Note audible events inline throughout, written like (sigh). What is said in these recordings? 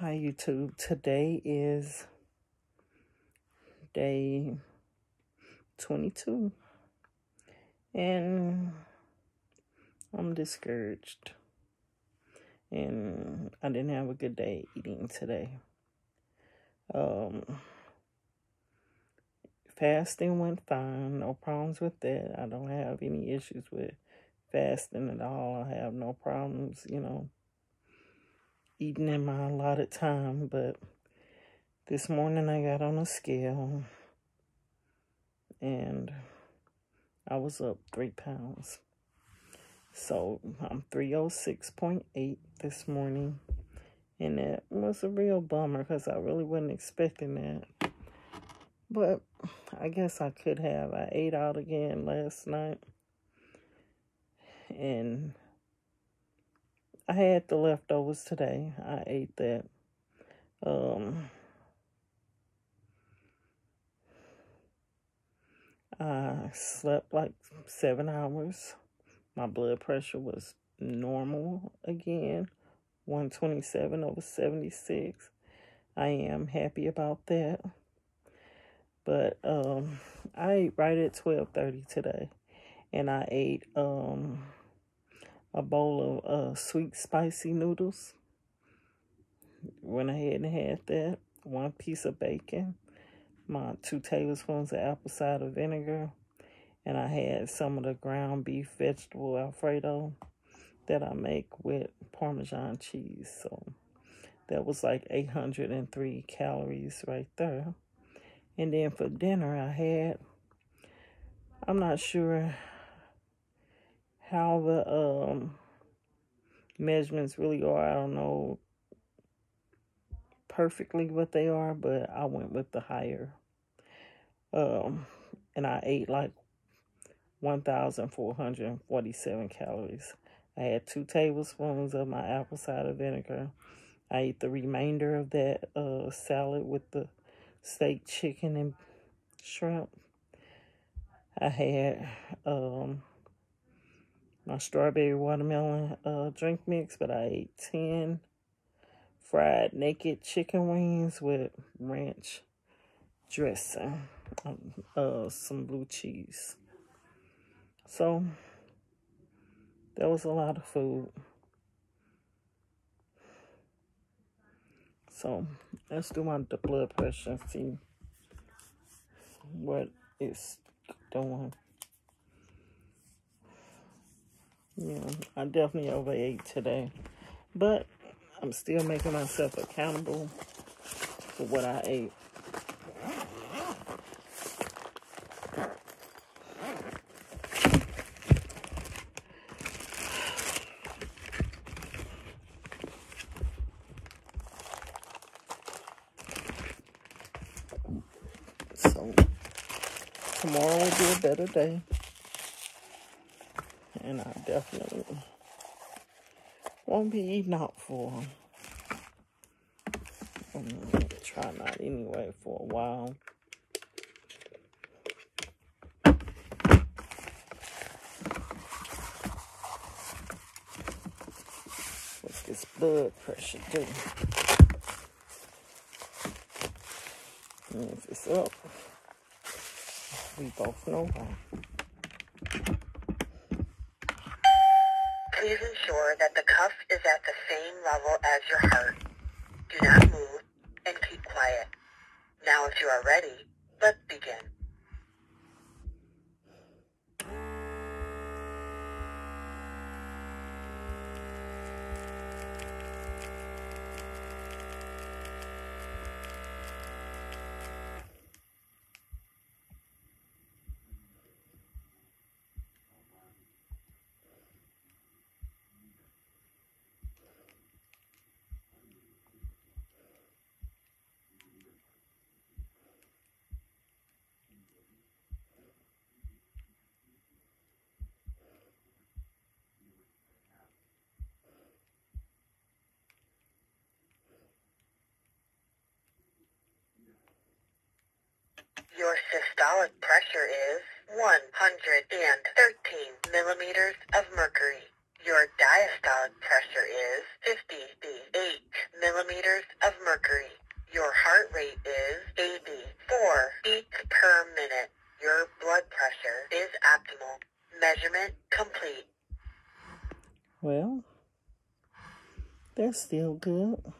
Hi YouTube. Today is day 22 and I'm discouraged and I didn't have a good day eating today. Um fasting went fine, no problems with that. I don't have any issues with fasting at all. I have no problems, you know, eating in my allotted time, but this morning I got on a scale and I was up three pounds. So I'm 306.8 this morning. And that was a real bummer because I really wasn't expecting that. But I guess I could have. I ate out again last night. And I had the leftovers today. I ate that. Um, I slept like seven hours. My blood pressure was normal again, 127 over 76. I am happy about that. But um, I ate right at 12:30 today, and I ate um a bowl of uh, sweet spicy noodles. Went ahead and had that. One piece of bacon, my two tablespoons of apple cider vinegar, and I had some of the ground beef vegetable Alfredo that I make with Parmesan cheese. So that was like 803 calories right there. And then for dinner, I had, I'm not sure how the um, measurements really are. I don't know perfectly what they are, but I went with the higher. Um, and I ate like 1,447 calories. I had two tablespoons of my apple cider vinegar. I ate the remainder of that uh, salad with the steak, chicken, and shrimp. I had um, my strawberry watermelon uh, drink mix, but I ate 10 fried naked chicken wings with ranch dressing, um, uh, some blue cheese. So, that was a lot of food. So, let's do my blood pressure and see what it's doing. Yeah, I definitely overate today. But I'm still making myself accountable for what I ate. So, tomorrow will be a better day and I definitely won't be eating out for. I'm gonna try not anyway for a while. What's this blood pressure do? And if it's up, we both know why. Please ensure that the cuff is at the same level as your heart. Do not move and keep quiet. Now if you are ready, let's begin. Systolic pressure is 113 millimeters of mercury. Your diastolic pressure is 58 millimeters of Mercury. Your heart rate is 84 beats per minute. Your blood pressure is optimal. Measurement complete. Well, that's still good. (sighs)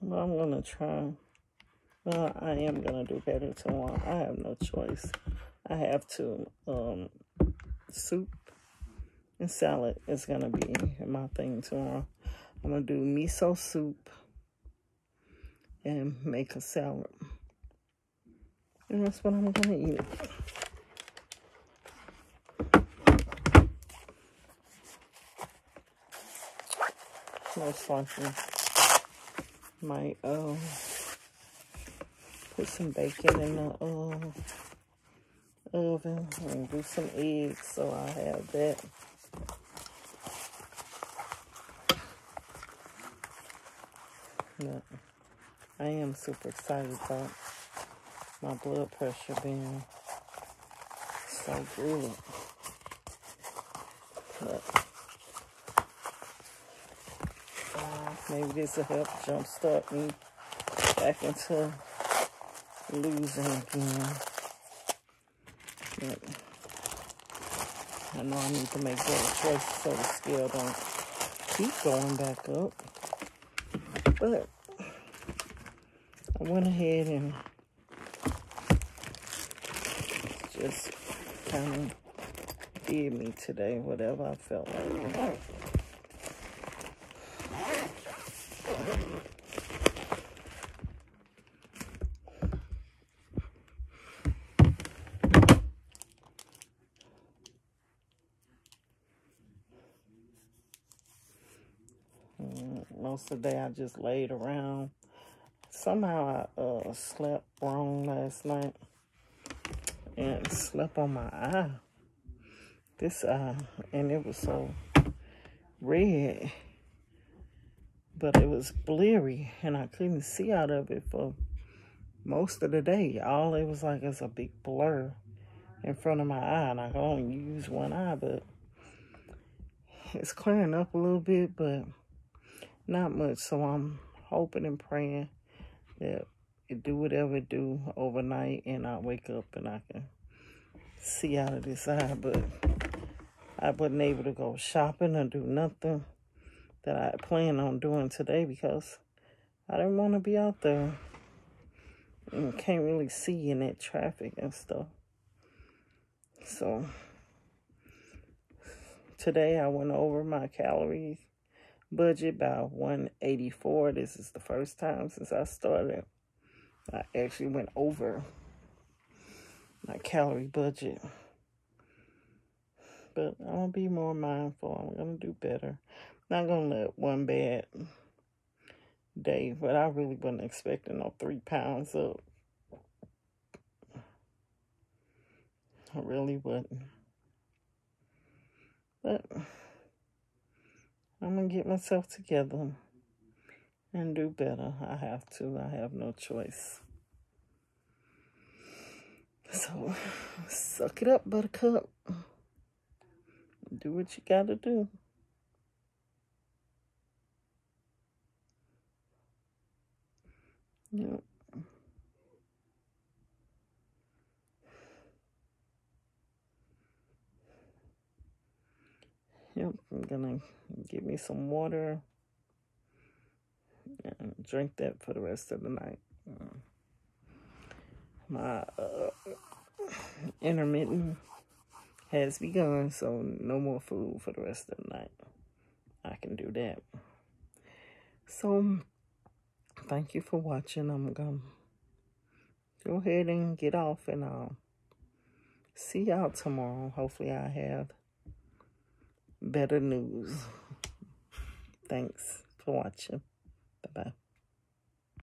Well, I'm gonna try. Well, I am gonna do better tomorrow. I have no choice. I have to. Um, soup and salad is gonna be my thing tomorrow. I'm gonna do miso soup and make a salad. And that's what I'm gonna eat. Most likely might uh, put some bacon in the uh, oven and do some eggs so I have that. But I am super excited about my blood pressure being so good. But uh, maybe this will help jumpstart me back into losing again. But I know I need to make better choices so the scale don't keep going back up. But I went ahead and just kind of did me today, whatever I felt like. Most the day I just laid around. Somehow I uh, slept wrong last night and slept on my eye. This eye, and it was so red, but it was bleary, and I couldn't see out of it for most of the day. All it was like is a big blur in front of my eye, and I can only use one eye, but it's clearing up a little bit, but not much. So I'm hoping and praying that it do whatever it do overnight and I wake up and I can see out of this eye. But I wasn't able to go shopping or do nothing that I plan on doing today because I didn't want to be out there and can't really see in that traffic and stuff. So today I went over my calories budget by 184. This is the first time since I started. I actually went over my calorie budget. But I'm going to be more mindful. I'm going to do better. Not going to let one bad day, but I really wasn't expecting no three pounds up. I really wasn't. But I'm going to get myself together and do better. I have to. I have no choice. So, suck it up, buttercup. Do what you got to do. Yep. Yep, I'm gonna give me some water and drink that for the rest of the night. My uh, intermittent has begun, so no more food for the rest of the night. I can do that. So, thank you for watching. I'm gonna go ahead and get off, and I'll see y'all tomorrow. Hopefully, I have better news. Thanks for watching. Bye bye.